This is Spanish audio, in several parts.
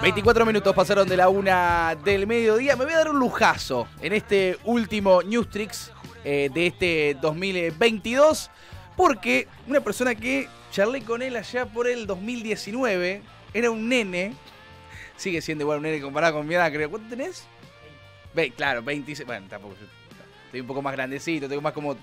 24 minutos pasaron de la una del mediodía. Me voy a dar un lujazo en este último Newstrix eh, de este 2022. Porque una persona que charlé con él allá por el 2019 era un nene. Sigue siendo igual un nene comparado con mi edad, creo. ¿Cuánto tenés? Ve, claro, 26. Bueno, tampoco. Estoy un poco más grandecito, tengo más como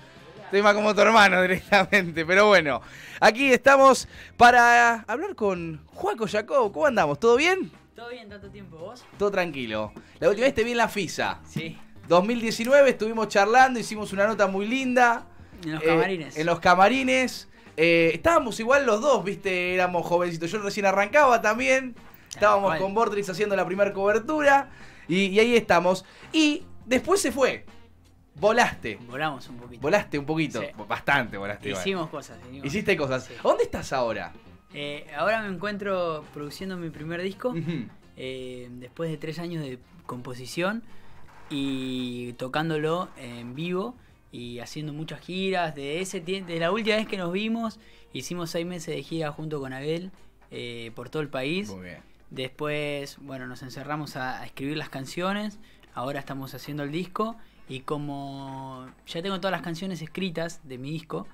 Estoy más como tu hermano directamente. Pero bueno, aquí estamos para hablar con Juaco Jacob. ¿Cómo andamos? ¿Todo bien? Todo bien, tanto tiempo. ¿Vos? Todo tranquilo. La última vez te vi en la FISA. Sí. 2019 estuvimos charlando, hicimos una nota muy linda. En los Eh, camarines. en los camarines. Eh, estábamos igual los dos, viste, éramos jovencitos. Yo recién arrancaba también. Estábamos con Bortrix haciendo la primera cobertura. Y, y ahí estamos. Y después se fue. Volaste. Volamos un poquito. Volaste un poquito. Sí. Bastante volaste. igual. Hicimos cosas. hicimos- Hiciste cosas. Sí. ¿Dónde estás ahora? Eh, ahora me encuentro produciendo mi primer disco. Eh, después de tres años de composición y tocándolo en vivo y haciendo muchas giras. De ese de la última vez que nos vimos, hicimos seis meses de gira junto con Abel eh, por todo el país. Muy bien. Después, bueno, nos encerramos a, a escribir las canciones. Ahora estamos haciendo el disco. Y como ya tengo todas las canciones escritas de mi disco,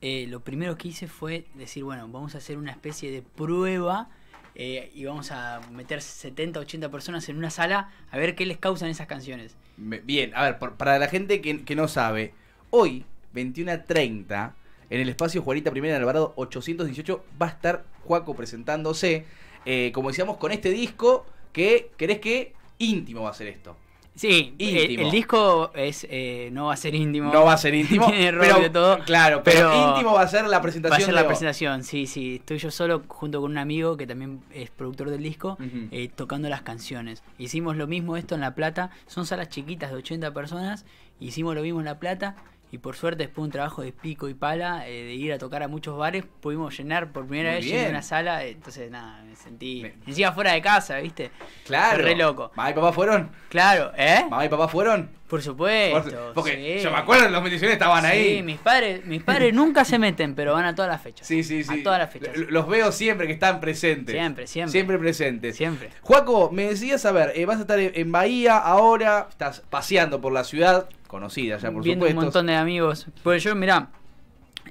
eh, lo primero que hice fue decir, bueno, vamos a hacer una especie de prueba. eh, y vamos a meter 70, 80 personas en una sala a ver qué les causan esas canciones. Bien, a ver, para la gente que, no sabe, hoy, 21 a 30, en el espacio Juanita Primera en Alvarado 818, va a estar Juaco presentándose, eh, como decíamos, con este disco que querés que íntimo va a ser esto. Sí, el, Íntimo. el disco es eh, no va a ser íntimo. No va a ser íntimo, Tiene rock pero, de todo, claro, pero, pero íntimo va a ser la Va presentación a ser la presentación, sí, sí. Estoy yo solo junto con un amigo que también es productor del disco, eh, tocando las canciones. Hicimos lo mismo esto en La Plata. Son salas chiquitas de 80 personas. Hicimos lo mismo en La Plata. Y por suerte, después de un trabajo de pico y pala, eh, de ir a tocar a muchos bares, pudimos llenar por primera Muy vez llené una sala. Entonces, nada, me sentí. Me- Encima fuera de casa, ¿viste? Claro. Re loco. ¿Mamá y papá fueron? Claro, ¿eh? ¿Mamá y papá fueron? Por supuesto. Porque sí. yo me acuerdo en los bendiciones estaban ahí. Sí, mis padres, mis padres nunca se meten, pero van a todas las fechas. Sí, sí, sí. A todas las fechas. L- Los veo siempre que están presentes. Siempre, siempre. Siempre presentes. Siempre. Juaco, me decías, a ver, eh, vas a estar en Bahía ahora, estás paseando por la ciudad, conocida ya por viendo supuesto. un montón de amigos. Pues yo, mirá,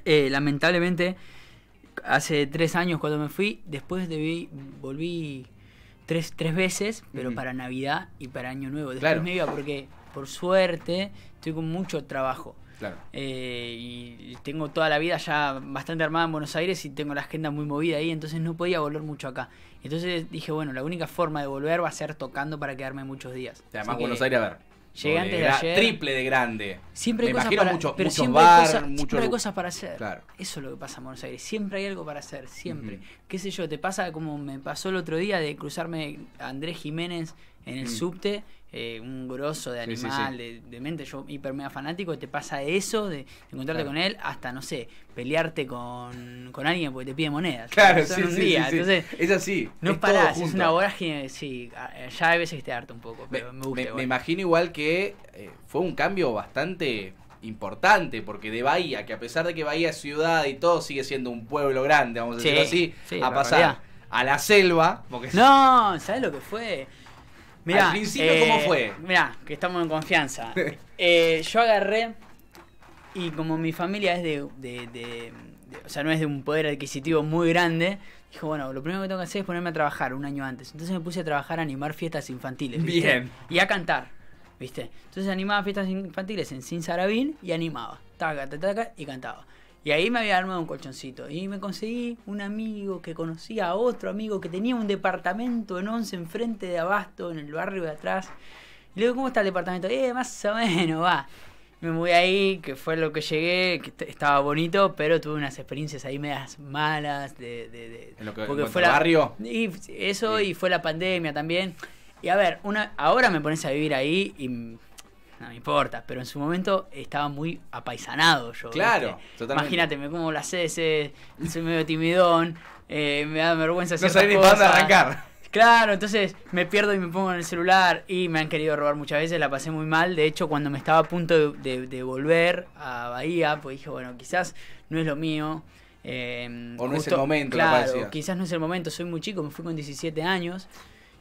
eh, lamentablemente, hace tres años cuando me fui, después de vi- volví tres, tres veces, pero para Navidad y para Año Nuevo. Después Claro. me iba porque, por suerte, estoy con mucho trabajo. Claro. Eh, y tengo toda la vida ya bastante armada en Buenos Aires y tengo la agenda muy movida ahí, entonces no podía volver mucho acá. Entonces dije, bueno, la única forma de volver va a ser tocando para quedarme muchos días. Y además Buenos Aires, a ver. Llegué antes de ayer. Triple de grande. Siempre hay Me cosas imagino para mucho- pero siempre bar, hay cosas, mucho siempre hay lu- cosas para hacer. Claro. Eso es lo que pasa en Buenos Aires. Siempre hay algo para hacer, siempre. Qué sé yo, te pasa como me pasó el otro día de cruzarme a Andrés Jiménez en el Mm. subte, eh, un grosso de Sí, sí, animal, sí. De, de mente, yo hiper mega fanático, te pasa eso de encontrarte Claro. con él hasta, no sé, pelearte con, con alguien porque te pide monedas. Claro, sí, un sí, día. Entonces, Es así. no es parás, es una vorágine, sí, a- ya hay veces que te harta un poco, Me, pero me, gusta me- igual. me imagino igual que eh, fue un cambio bastante importante, porque de Bahía, que a pesar de que Bahía es ciudad y todo, sigue siendo un pueblo grande, vamos a decirlo así, sí, a pasar realidad. a la selva, porque No, ¿sabes lo que fue? Mirá, Al principio, ¿cómo fue? Mirá, que estamos en confianza. Eh, yo agarré y como mi familia es de, de- de- de- O sea, no es de un poder adquisitivo muy grande, dijo, bueno, lo primero que tengo que hacer es ponerme a trabajar un año antes. Entonces me puse a trabajar a animar fiestas infantiles. ¿viste? Bien. Y a cantar, ¿viste? Entonces animaba fiestas infantiles en Sin Sarabín y animaba. Taca, taca, taca, y cantaba. Y ahí me había armado un colchoncito. Y me conseguí un amigo que conocía a otro amigo que tenía un departamento en Once enfrente de Abasto, en el barrio de atrás. Y le digo, ¿cómo está el departamento? Eh, más o menos, va. Me moví ahí, que fue lo que llegué, que estaba bonito, pero tuve unas experiencias ahí medias malas de... de, de- En lo que- porque fue la- barrio. Y eso, Sí. y fue la pandemia también. Y a ver, una, ahora me pones a vivir ahí y no me importa, pero en su momento estaba muy apaisanado yo. Claro. Imagínate, me como las heces, soy medio timidón, eh, me da vergüenza no ciertas sabés ni para dónde arrancar. Claro, entonces me pierdo y me pongo en el celular y me han querido robar muchas veces, la pasé muy mal. De hecho, cuando me estaba a punto de, de- de volver a Bahía, pues dije, bueno, quizás no es lo mío. eh, O no es el momento, me Claro, quizás no es el momento, soy muy chico, me fui con 17 años.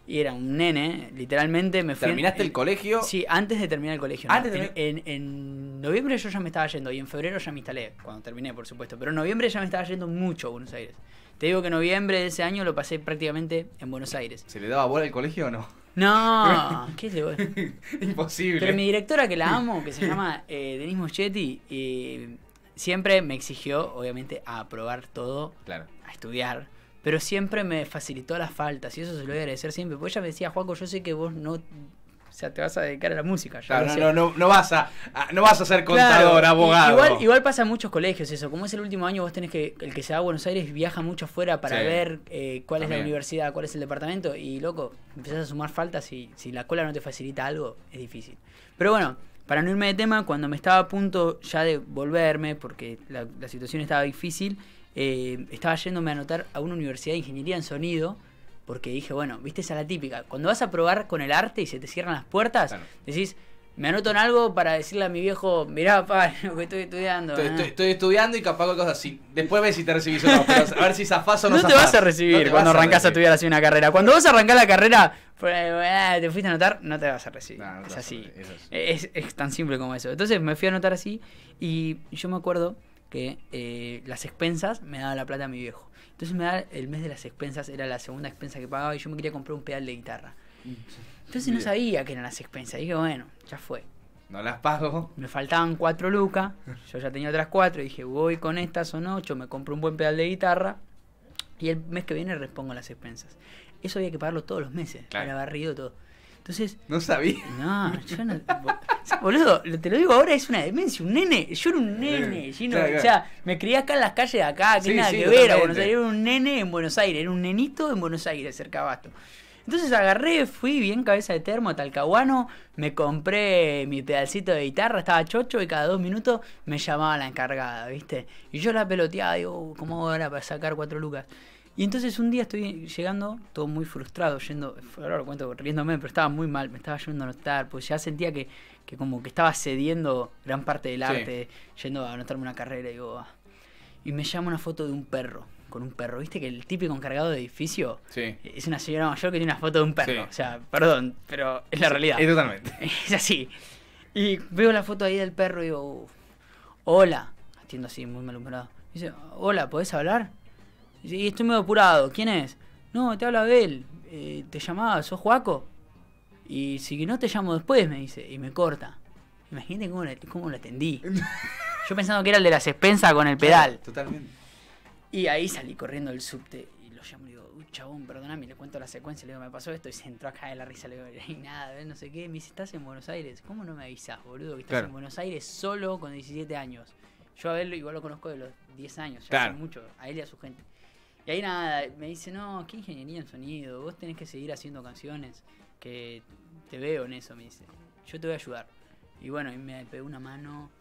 Y era un nene, literalmente me fui. en- ¿Terminaste el colegio? Sí, antes de terminar el colegio. ¿no? Antes de en, en- en noviembre yo ya me estaba yendo y en febrero ya me instalé, cuando terminé, por supuesto. Pero en noviembre ya me estaba yendo mucho a Buenos Aires. Te digo que noviembre de ese año lo pasé prácticamente en Buenos Aires. ¿Se le daba bola al colegio o no? No, ¿qué le voy? Imposible. Pero mi directora que la amo, que se llama eh, Denise Moschetti, eh, siempre me exigió, obviamente, a aprobar todo, Claro. a estudiar. Pero siempre me facilitó las faltas y eso se lo voy a agradecer siempre. Porque ella me decía, Juaco, yo sé que vos no... O sea, te vas a dedicar a la música. Claro, no, sé". no, no, no vas a, no vas a ser contador, abogado. Igual, igual pasa en muchos colegios eso. Como es el último año, vos tenés que. El que se va a Buenos Aires viaja mucho afuera para Sí. ver eh, cuál es la universidad, cuál es el departamento. Y loco, empezás a sumar faltas y si la escuela no te facilita algo, es difícil. Pero bueno, para no irme de tema, cuando me estaba a punto ya de volverme, porque la, la situación estaba difícil, eh, estaba yéndome a anotar a una universidad de ingeniería en sonido. Porque dije, bueno, viste esa es la típica. Cuando vas a probar con el arte y se te cierran las puertas, Claro. decís, me anoto en algo para decirle a mi viejo, mirá, pa, lo que estoy estudiando. Estoy, ah". estoy- estoy estudiando y capaz cosas así. Después ves si te recibís o no. Pero a ver si zafás o no no te zafás. vas a recibir No cuando a arrancás a recibir. estudiar así una carrera. Cuando vas a arrancar la carrera, ah, te fuiste a anotar, no te vas a recibir. No, no te es a así. recibir, eso es. Es, es tan simple como eso. Entonces me fui a anotar así y yo me acuerdo que eh, las expensas me daba la plata a mi viejo. Entonces me da el mes de las expensas, era la segunda expensa que pagaba y yo me quería comprar un pedal de guitarra. Entonces no sabía que eran las expensas. dije, bueno, ya fue. No las pago. Me faltaban cuatro lucas, yo ya tenía otras cuatro, y dije, voy con estas son ocho, me compro un buen pedal de guitarra y el mes que viene repongo las expensas. Eso había que pagarlo todos los meses, Claro. era barrido todo. Entonces, No sabía. no, yo no. bo- Boludo, te lo digo ahora, es una demencia, un nene. Yo era un nene. Gino, Claro, claro. O sea, me crié acá en las calles de acá, que Sí, nada sí, que ver a. Buenos Aires. Era un nene en Buenos Aires, era un nenito en Buenos Aires, cerca de. Entonces agarré, fui bien cabeza de termo a Talcahuano, me compré mi pedacito de guitarra, estaba chocho y cada dos minutos me llamaba la encargada, ¿viste? Y yo la peloteaba, digo, ¿cómo hago ahora para sacar cuatro lucas? Y entonces un día estoy llegando, todo muy frustrado, yendo, ahora lo cuento riéndome, pero estaba muy mal, me estaba yendo a notar, pues ya sentía que, que como que estaba cediendo gran parte del Sí. arte, yendo a anotarme una carrera, y digo, ah. y me llama una foto de un perro, con un perro, ¿viste? Que el típico encargado de edificio Sí. es una señora mayor que tiene una foto de un perro, Sí. o sea, perdón, pero es la realidad. Eh, totalmente. Es así. Y veo la foto ahí del perro y digo, "Uf, hola. Atiendo así, muy malhumorado. Dice, hola, ¿podés hablar? Y estoy medio apurado. ¿Quién es? No, te habla Abel. Eh, ¿Te llamaba? ¿Sos Juaco? Y si no te llamo después, me dice. Y me corta. Imagínate cómo, cómo lo atendí. Yo pensando que era el de las expensas con el pedal. Totalmente. Y ahí salí corriendo del subte y lo llamo y digo, uy, chabón, perdóname, le cuento la secuencia, le digo, me pasó esto y se entró acá de la risa, le digo, y nada, no sé qué, me dice, estás en Buenos Aires, ¿cómo no me avisas, boludo? Que estás Claro. en Buenos Aires solo con 17 años. Yo a igual lo conozco de los 10 años, ya Claro. hace mucho, a él y a su gente. Y ahí nada, me dice, no, qué ingeniería en sonido, vos tenés que seguir haciendo canciones, que te veo en eso, me dice, yo te voy a ayudar. Y bueno, y me pegó una mano.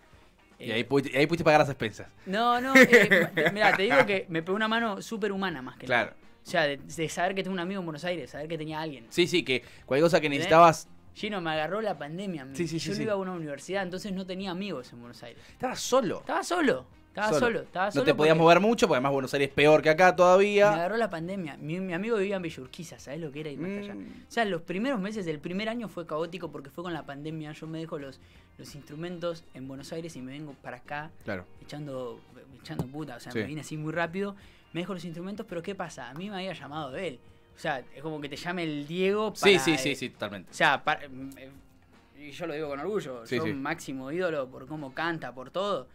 Y eh, ahí pudiste, y ahí pudiste pagar las expensas. no, no, eh, mira, te digo que me pegó una mano súper humana más que Claro. nada. O sea, de, de saber que tengo un amigo en Buenos Aires, saber que tenía alguien. Sí, sí, que cualquier cosa que necesitabas. Gino, me agarró la pandemia. Sí, sí, yo sí. iba a una universidad, entonces no tenía amigos en Buenos Aires. Estabas solo. Estaba solo, estaba solo, estaba No solo. te podías mover mucho, porque además Buenos Aires es peor que acá Me todavía. agarró la pandemia. Mi, mi amigo vivía en Villurquiza, ¿sabes lo que era más allá? Mm. O sea, los primeros meses del primer año fue caótico porque fue con la pandemia. Yo me dejo los, los instrumentos en Buenos Aires y me vengo para acá Claro. echando, echando puta, o sea, Sí. me vine así muy rápido, me dejo los instrumentos, pero ¿qué pasa? A mí me había llamado él. O sea, es como que te llame el Diego para... Sí, sí, sí, eh, sí, totalmente. O sea, para- eh, y yo lo digo con orgullo, Sí, yo sí. máximo ídolo por cómo canta, por todo.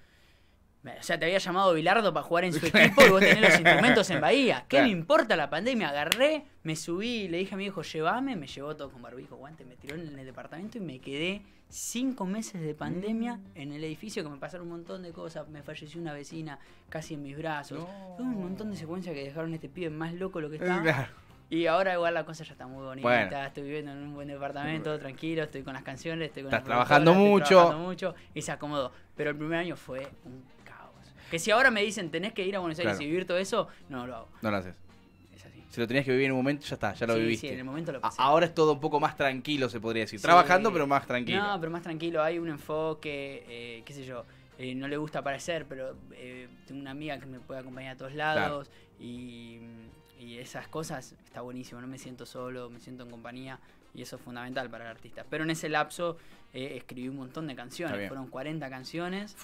O sea, te había llamado Bilardo para jugar en su equipo y vos tenés los instrumentos en Bahía. ¿Qué Claro. me importa la pandemia? Agarré, me subí, le dije a mi hijo, llévame, me llevó todo con barbijo, guante, me tiró en el departamento y me quedé cinco meses de pandemia Mm. en el edificio que me pasaron un montón de cosas. Me falleció una vecina casi en mis brazos. No. Un montón de secuencias que dejaron a este pibe más loco lo que está. Claro. Y ahora igual la cosa ya está muy bonita, Bueno. estoy viviendo en un buen departamento, tranquilo, estoy con las canciones, estoy con Estás trabajando mucho. Estoy trabajando mucho y se acomodó. Pero el primer año fue un. Que si ahora me dicen tenés que ir a Buenos Aires Claro. y vivir todo eso, no lo hago. No lo haces. Es así. Si lo tenías que vivir en un momento, ya está, ya lo sí, viviste. sí, en el momento lo A- pasé. Ahora es todo un poco más tranquilo, se podría decir. Sí. Trabajando, pero más tranquilo. No, pero más tranquilo, hay un enfoque, eh, qué sé yo. eh, no le gusta aparecer, pero eh, tengo una amiga que me puede acompañar a todos lados y, y esas cosas está buenísimo, no me siento solo, me siento en compañía y eso es fundamental para el artista. Pero en ese lapso eh, escribí un montón de canciones, fueron 40 canciones.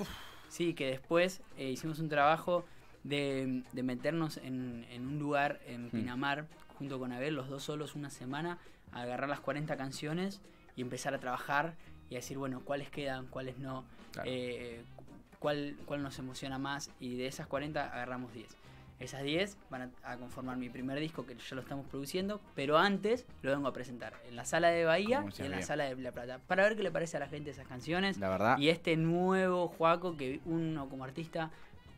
Sí, que después eh, hicimos un trabajo de, de meternos en, en un lugar en Mm. Pinamar, junto con Abel, los dos solos una semana, a agarrar las 40 canciones y empezar a trabajar y a decir, bueno, cuáles quedan, cuáles no, Claro. eh, cuál, cuál nos emociona más. Y de esas 40 agarramos 10. Esas 10 van a, a conformar mi primer disco que ya lo estamos produciendo, pero antes lo vengo a presentar en la sala de Bahía y en la sala de La Plata, para ver qué le parece a la gente esas canciones La verdad. y este nuevo Juaco que uno como artista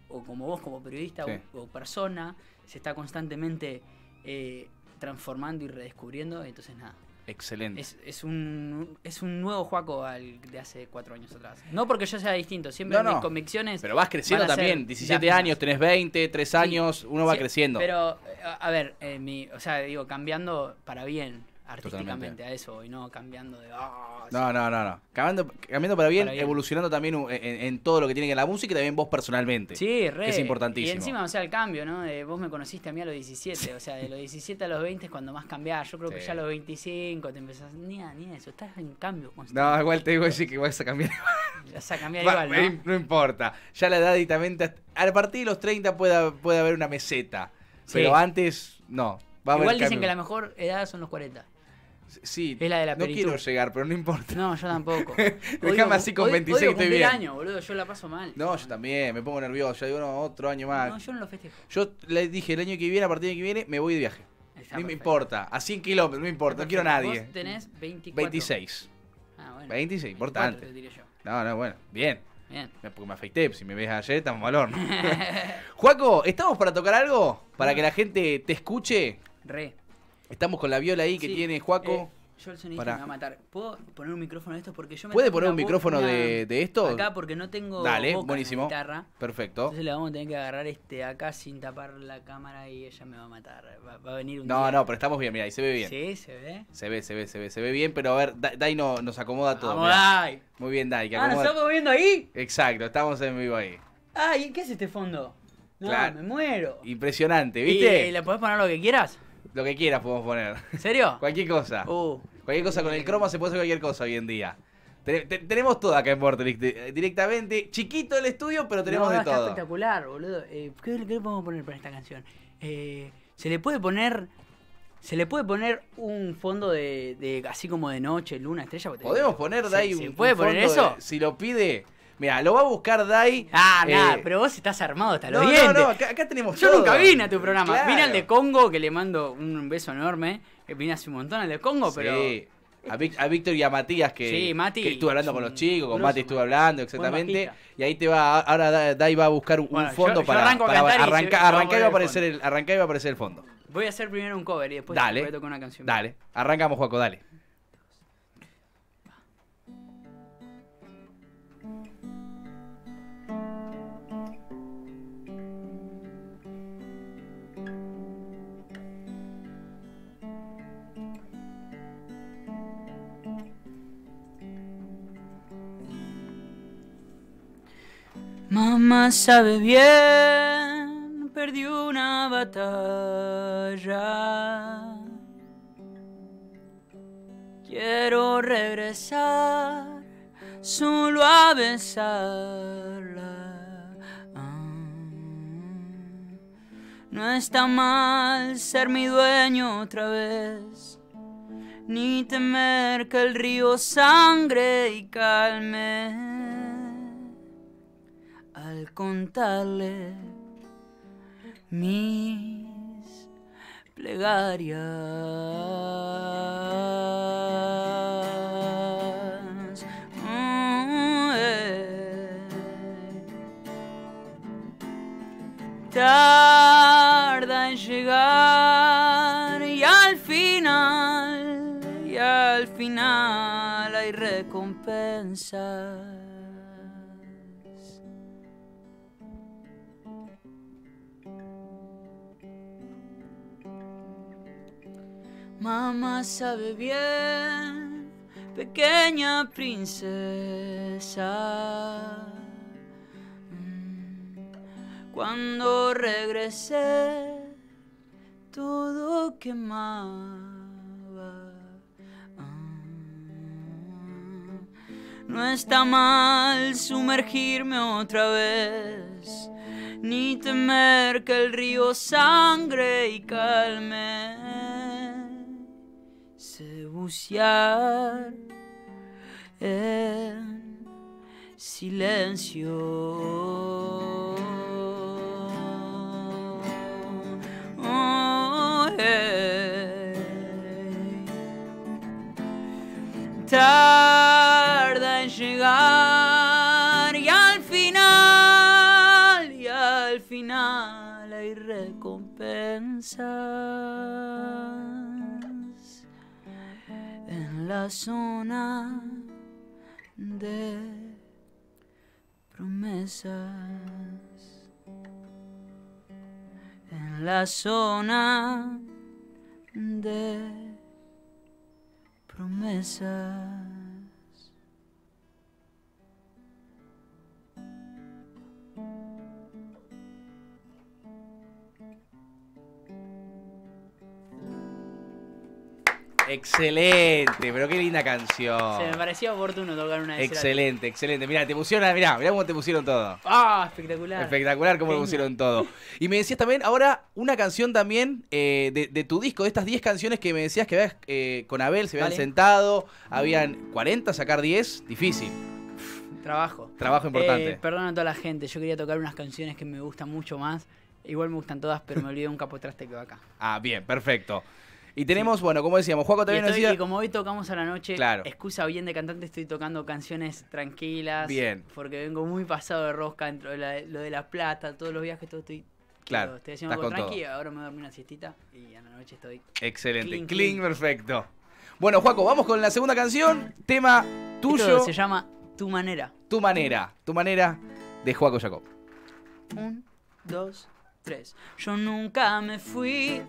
o como vos como periodista Sí. o, o persona se está constantemente eh, transformando y redescubriendo. Entonces nada, Excelente. es, es un es un nuevo Juaco al de hace cuatro años atrás. No porque yo sea distinto, siempre No, no. mis convicciones. Pero vas creciendo también. 17 las años, tenés 20, 3 años, uno va creciendo. Pero, eh, a, a ver, eh, mi, o sea, digo, cambiando para bien artísticamente Totalmente. a eso y no cambiando de. "Ah, sí". No, no, no, no. Cambiando, cambiando para bien, Para bien. evolucionando también uh, en, en todo lo que tiene que ver la música y también vos personalmente. Sí, re. es importantísimo. Y encima, o sea, el cambio, ¿no? De vos me conociste a mí a los 17, o sea, de los 17 a los 20 es cuando más cambiás. Yo creo que Sí. ya a los 25 te empezás, ni, ni eso, estás en cambio constante. No, igual te digo decir que vas a cambiar. Vas a cambiar Va, igual, eh, ¿no? no importa. Ya la edad directamente. hasta- A partir de los 30 puede, puede haber una meseta. Sí. Pero antes, no. Va Igual dicen que la mejor edad son los 40. Sí, es la de la no quiero llegar, pero no importa. No, yo tampoco. Déjame así con 26 estoy bien. año, boludo, yo la paso mal. No, yo también, me pongo nervioso. Ya digo, no, otro año más. No, yo no lo festejo. Yo le dije el año que viene, a partir año que viene, me voy de viaje. Está No me importa. A 100 kilómetros, no me importa. No quiero a nadie. Vos tenés 24. 26. Ah, bueno. 26, 24 importante. te diré yo. No, no, bueno, bien. Bien. Porque me afeité, si me ves ayer estamos al horno. Juaco, ¿estamos para tocar algo? Para que la gente te escuche. Re. Estamos con la viola ahí que Sí, tiene Juaco. eh, yo el sonidista Pará. me va a matar. ¿Puedo poner un micrófono de estos? Porque yo me ¿Puede poner un micrófono una- de, de esto? Acá porque no tengo Dale, boca en la buenísimo. guitarra. Perfecto. Entonces le vamos a tener que agarrar este acá sin tapar la cámara y ella me va a matar. Va, va a venir un No, día. no, pero estamos bien, mira, ahí se ve bien. Sí, se ve. Se ve, se ve, se ve, se ve bien, pero a ver, Da- Dai no, nos acomoda todo. Vamos. Dai. Muy bien, Dai, que Ah, ¿nos estamos viendo ahí? Exacto, estamos en vivo ahí. Ay, ¿qué es este fondo? No, Claro. me muero. Impresionante, ¿Y, ¿viste? le podés poner lo que quieras? Lo que quieras podemos poner. ¿En serio? Cualquier cosa. Uh, Cualquier cosa con el croma se puede hacer cualquier cosa hoy en día. Te- te- tenemos todo acá en Vortex di- directamente. Chiquito el estudio, pero tenemos no, de está todo. espectacular, boludo. Eh, ¿qué, qué le podemos poner para esta canción? Eh, se le puede poner. Se le puede poner un fondo de, de así como de noche, luna, estrella. Podemos poner ¿Se- Dai ¿Se un puede un poner eso? de- si lo pide. Mira, lo va a buscar Dai. Ah, eh, nada, pero vos estás armado hasta los no, dientes. no, no, acá, acá tenemos Yo todo. nunca vine a tu programa. Claro. Vine al de Congo, que le mando un beso enorme. Que vine hace un montón al de Congo, pero. Sí. A, Vic- a Víctor y a Matías que, Sí, Mati que estuve hablando con los chicos, con Mati estuve hablando exactamente. Y ahí te va, ahora Da- Dai va a buscar un, Bueno, fondo yo para, a arrancar, a y va a aparecer el, arrancar y va a aparecer el fondo. Voy a hacer primero un cover y después Dale. voy a tocar una canción. Dale, arrancamos Juaco, dale. Mamá sabe bien, perdí una batalla. Quiero regresar solo a besarla. Ah, no está mal ser mi dueño otra vez, ni temer que el río sangre y calme contarle mis plegarias. Mm, eh. Tarda en llegar y al final, y al final hay recompensas. Mamá sabe bien, pequeña princesa. Mm, Cuando regresé, todo quemaba. Ah. No está mal sumergirme otra vez, ni temer que el río sangre y calme. Sé bucear en silencio. Oh, hey. Tarda en llegar y al final, y al final hay recompensas la zona de promesas. En la zona de promesas. Excelente, pero qué linda canción. Se me parecía oportuno tocar una de. Excelente, excelente. Mira, te pusieron, mirá, mirá cómo te pusieron todo. Ah, espectacular. Espectacular cómo te pusieron todo. Y me decías también, ahora, una canción también eh, de, de tu disco, de estas 10 canciones que me decías que habías, eh, con Abel se habían Vale. sentado, habían 40, sacar 10, difícil. Trabajo. Trabajo importante. Eh, perdón a toda la gente, yo quería tocar unas canciones que me gustan mucho más. Igual me gustan todas, pero me olvidé un capotraste que va acá. Ah, bien, perfecto. Y tenemos, bueno, como decíamos, Juaco también nos estoy- decía... y como hoy tocamos a la noche, Claro. excusa bien de cantante, estoy tocando canciones tranquilas. Bien. Porque vengo muy pasado de rosca dentro de la- lo de la plata, todos los viajes, todo estoy. Claro, Estoy haciendo algo con tranqui, todo. ahora me voy a dormir una siestita y a la noche estoy. Excelente, clean, Clean, clean. perfecto. Bueno, Juaco, vamos con la segunda canción, tema tuyo, Esto se llama Tu manera. tu manera, tu manera de Juaco Jacob. Un, dos, tres. Yo nunca me fui.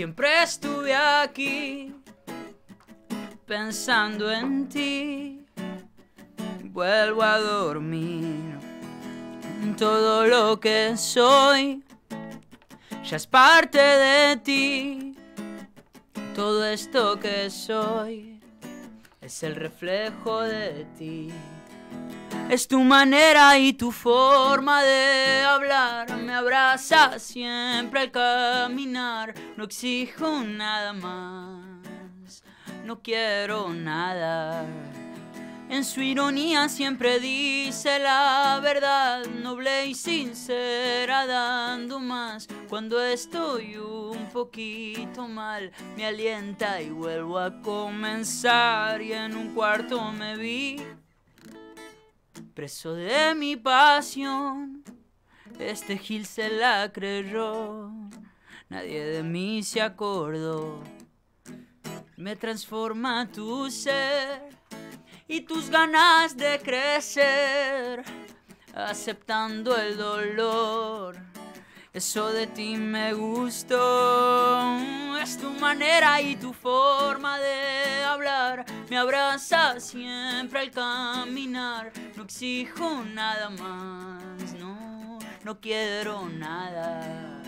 Siempre estuve aquí. Pensando en ti. Vuelvo a dormir. Todo lo que soy. Ya es parte de ti. Todo esto que soy. Es el reflejo de ti. Es tu manera y tu forma de hablar. Me abraza siempre al caminar. No exijo nada más. No quiero nada. En su ironía siempre dice la verdad, noble y sincera, dando más. Cuando estoy un poquito mal, me alienta y vuelvo a comenzar. Y en un cuarto me vi preso de mi pasión. Este Gil se la creyó, nadie de mí se acordó. Me transforma tu ser y tus ganas de crecer, aceptando el dolor. Eso de ti me gustó, es tu manera y tu forma de hablar. Me abraza siempre al caminar, no exijo nada más, no, no quiero nada.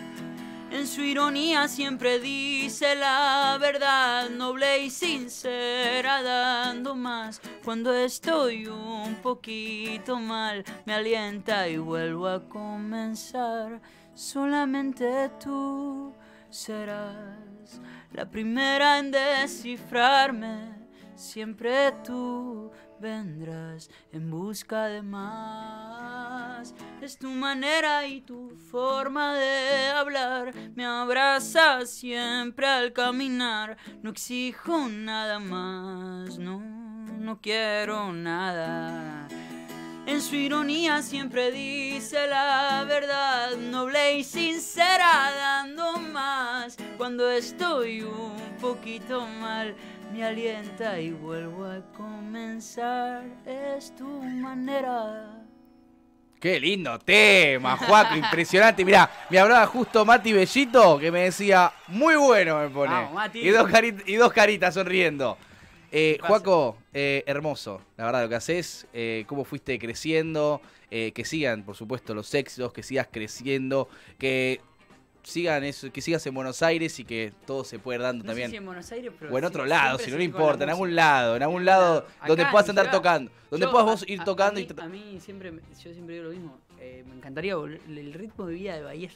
En su ironía siempre dice la verdad, noble y sincera, dando más. Cuando estoy un poquito mal, me alienta y vuelvo a comenzar. Solamente tú serás la primera en descifrarme. Siempre tú vendrás en busca de más. Es tu manera y tu forma de hablar. Me abraza siempre al caminar. No exijo nada más. No, no quiero nada. En su ironía siempre dice la verdad, noble y sincera, dando más. Cuando estoy un poquito mal, me alienta y vuelvo a comenzar. Es tu manera. Qué lindo tema, Juaco, impresionante. Mirá, me hablaba justo Mati Bellito que me decía, muy bueno me pone. Vamos, Mati. Y, dos cari- y dos caritas sonriendo. Eh. Juaco, eh, hermoso, la verdad, lo que haces, eh, cómo fuiste creciendo, eh, que sigan, por supuesto, los éxitos, que sigas creciendo, que sigan eso, que sigas en Buenos Aires y que todo se pueda ir dando No también. sé si en Buenos Aires, pero o en otro lado, si no le importa, en algún lado, en algún lado Acá, donde puedas andar tocando, donde puedas vos ir a- tocando a y mí, tra- a mí siempre, yo siempre digo lo mismo. eh, me encantaría el ritmo de vida de Bahía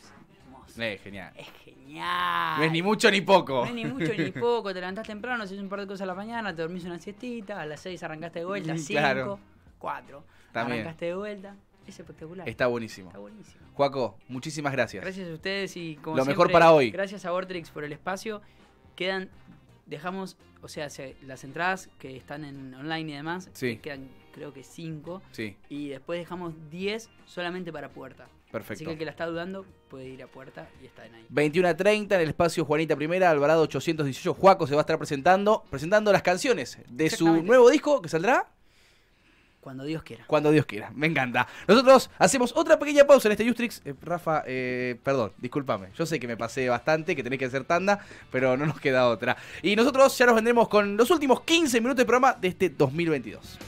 es genial. Es genial. No es ni mucho ni poco. No es ni mucho ni poco, te levantás temprano, haces un par de cosas a la mañana, te dormís una siestita, a las 6 arrancaste de vuelta, Mm, 5, claro. 4. También. Arrancaste de vuelta. Es espectacular. Está buenísimo. Está buenísimo. Juaco, muchísimas gracias. Gracias a ustedes y como Lo siempre, mejor para hoy. Gracias a Vortrix por el espacio. Quedan, dejamos, o sea, se- las entradas que están en online y demás, Sí. quedan creo que 5 Sí, y después dejamos 10 solamente para puerta. Así perfecto. que el que la está dudando puede ir a puerta y está en ahí. 21 a 30 en el espacio Juanita Primera, Alvarado 818. Juaco se va a estar presentando, presentando las canciones de su nuevo disco que saldrá Cuando Dios quiera. cuando Dios quiera. Me encanta. Nosotros hacemos otra pequeña pausa en este Justrix. Eh, Rafa, eh, perdón, discúlpame. Yo sé que me pasé bastante, que tenés que hacer tanda, pero no nos queda otra. Y nosotros ya nos vendremos con los últimos 15 minutos de programa de este 2022.